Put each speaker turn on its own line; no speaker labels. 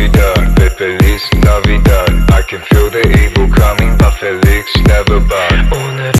Feliz Navidad, Feliz Navidad. I can feel the evil coming but Felix never bow